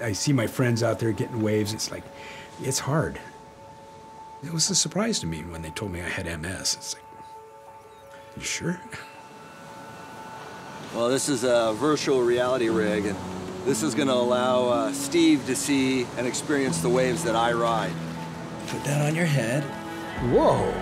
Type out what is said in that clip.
I see my friends out there getting waves. It's like, it's hard. It was a surprise to me when they told me I had MS. It's like, you sure? Well, this is a virtual reality rig, and this is going to allow uh, Steve to see and experience the waves that I ride. Put that on your head. Whoa.